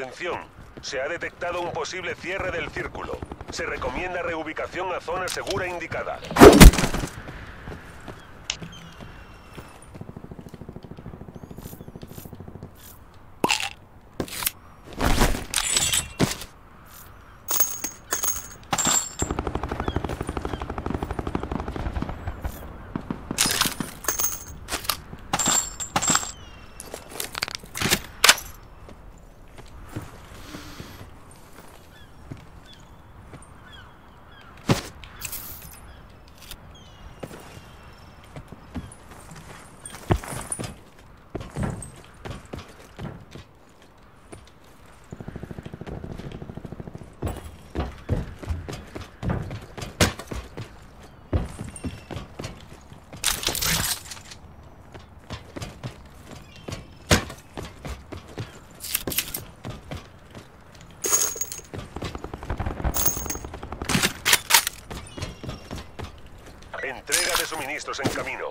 Atención, se ha detectado un posible cierre del círculo. Se recomienda reubicación a zona segura indicada. Entrega de suministros en camino.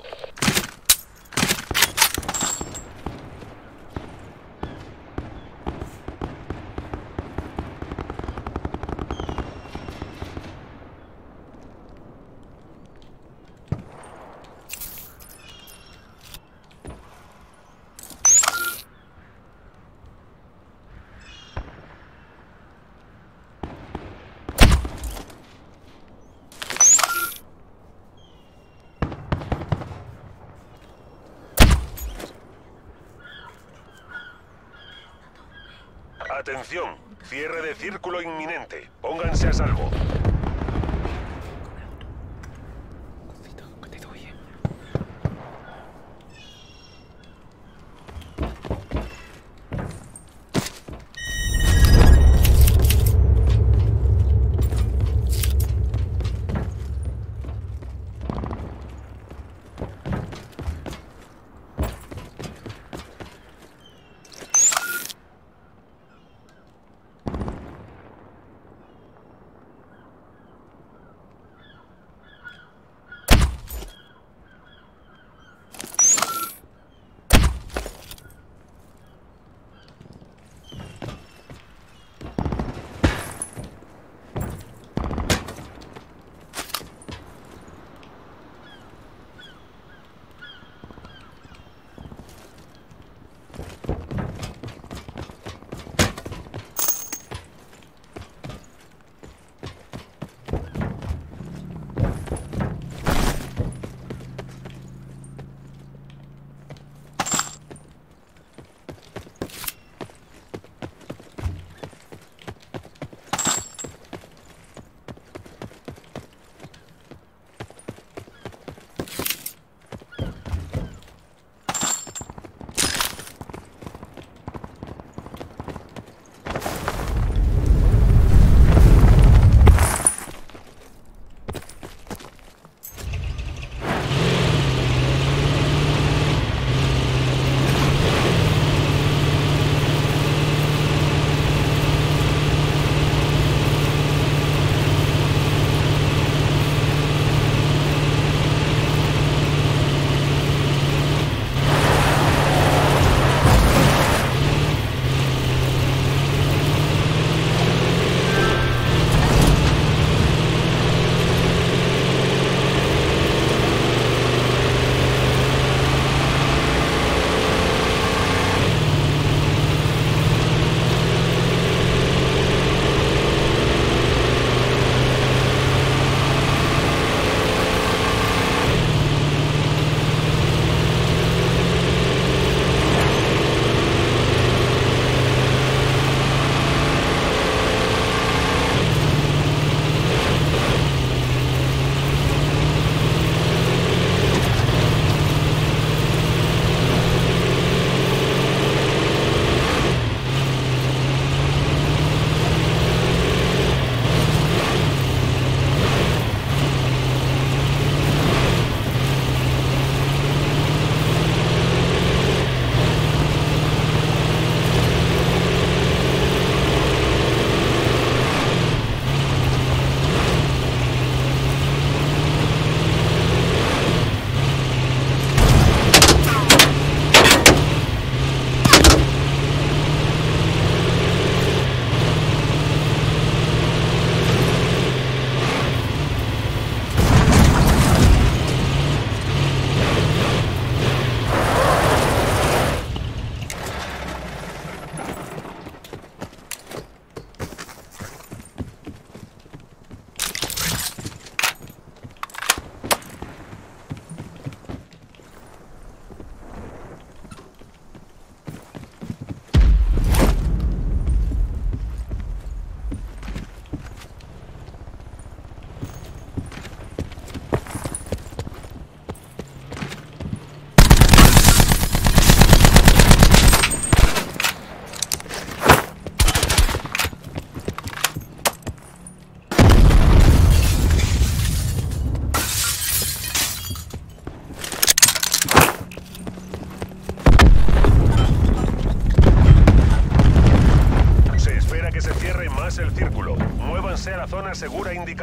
Atención, cierre de círculo inminente. Pónganse a salvo.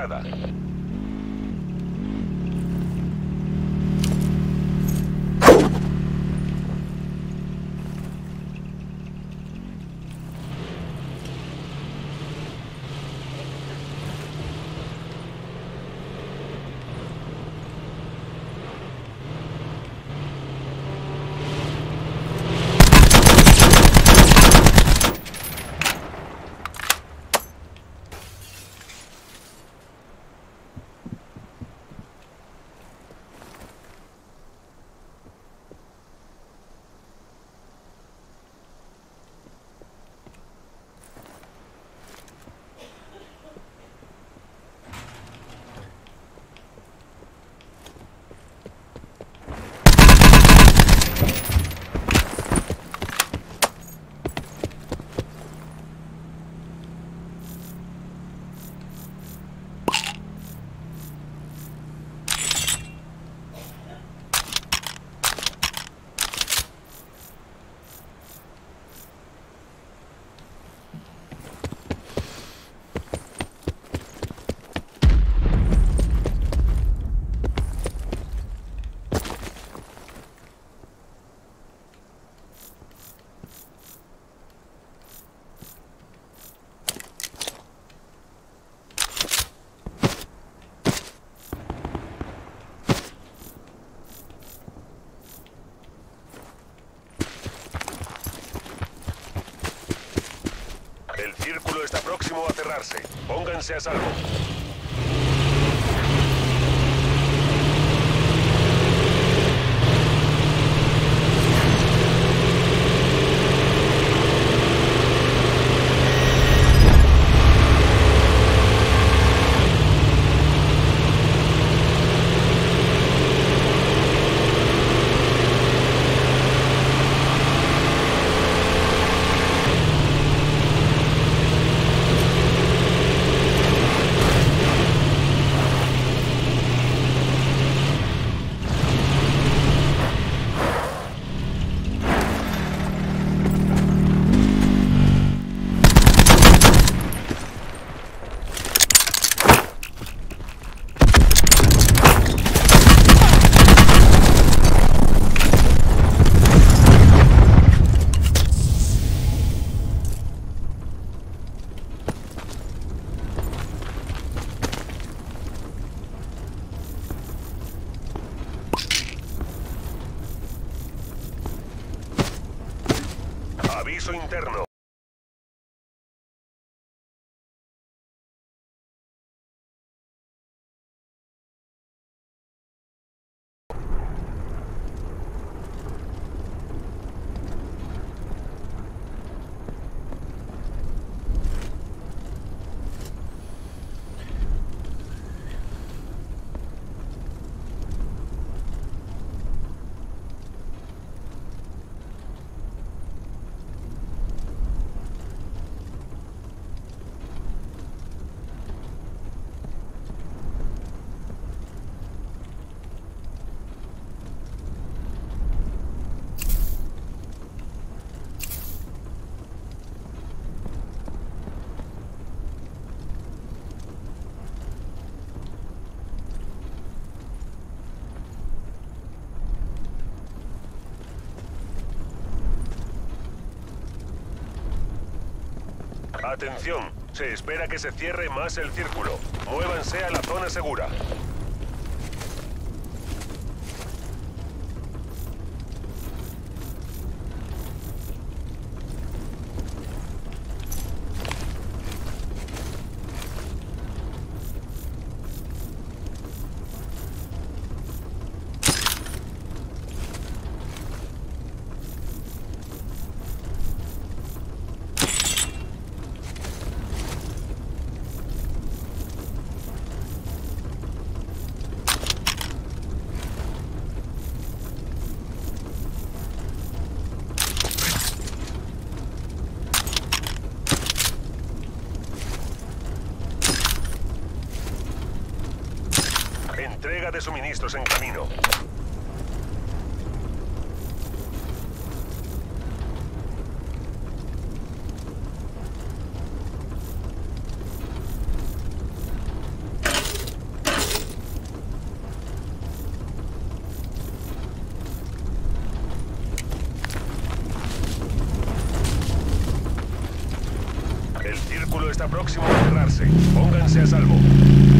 Segura indicada. El círculo está próximo a Pónganse a salvo. Atención, se espera que se cierre más el círculo. Muévanse a la zona segura. De suministros en camino. El círculo está próximo a cerrarse. Pónganse a salvo.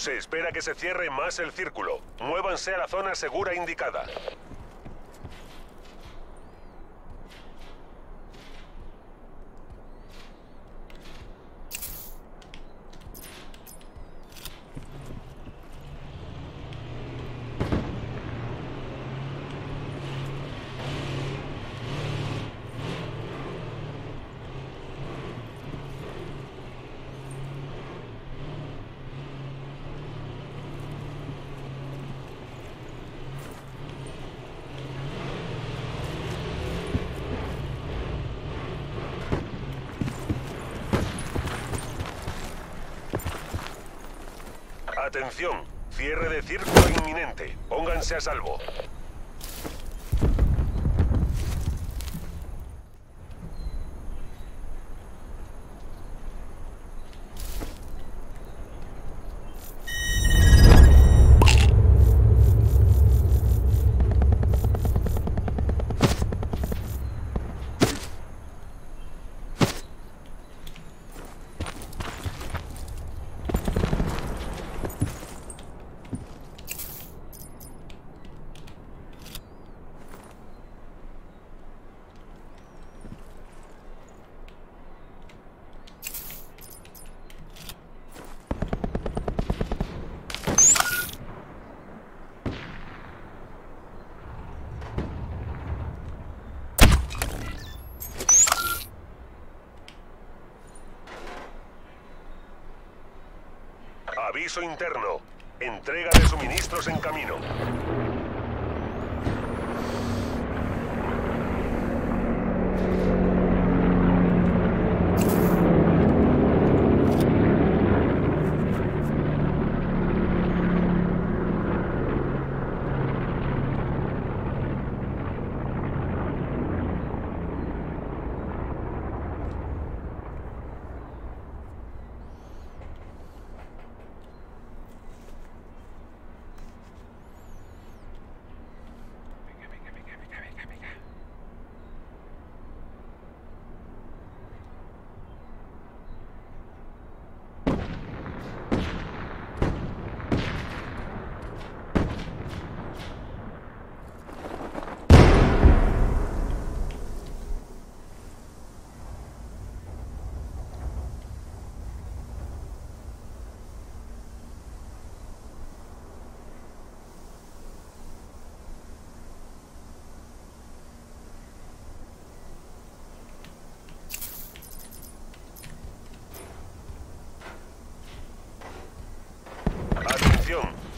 Se espera que se cierre más el círculo. Muévanse a la zona segura indicada. Atención, cierre de círculo inminente. Pónganse a salvo. Interno. Entrega de suministros en camino.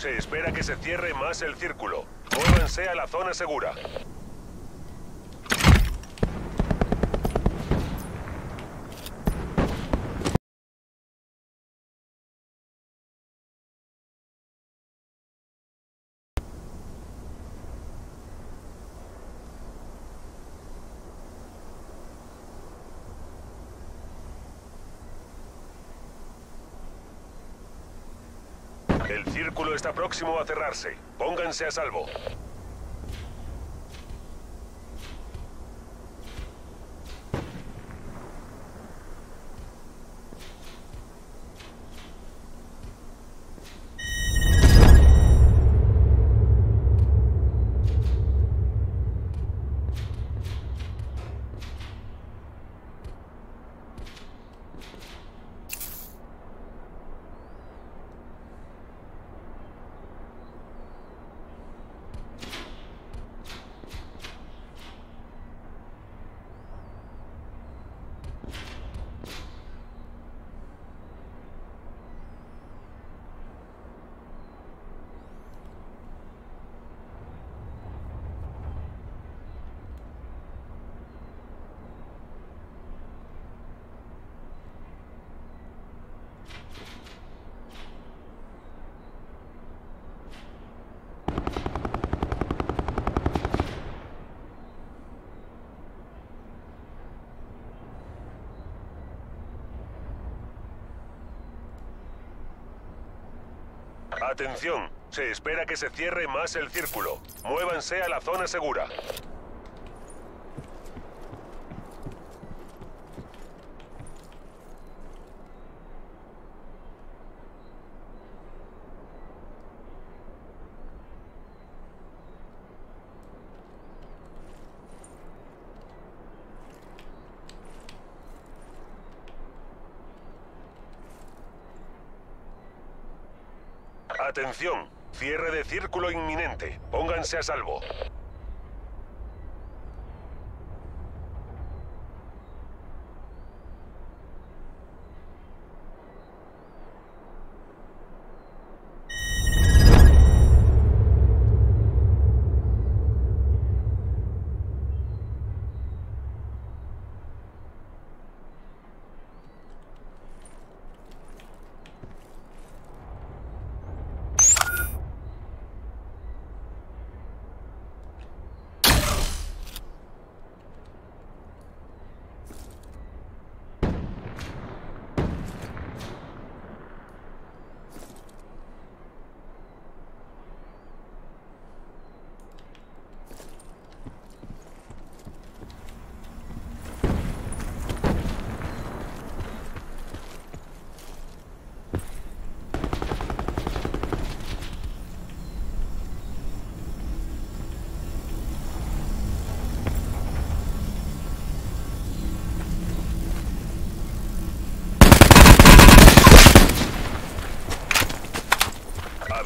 Se espera que se cierre más el círculo. Muévanse a la zona segura. El círculo está próximo a cerrarse. Pónganse a salvo. Atención, se espera que se cierre más el círculo. Muévanse a la zona segura. Atención, cierre de círculo inminente. Pónganse a salvo.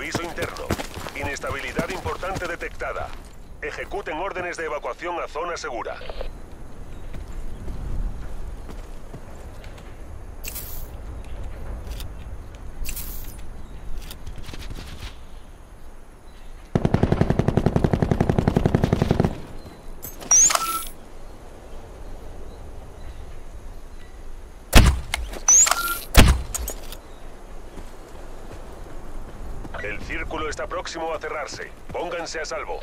Aviso interno. Inestabilidad importante detectada. Ejecuten órdenes de evacuación a zona segura. El círculo está próximo a cerrarse. Pónganse a salvo.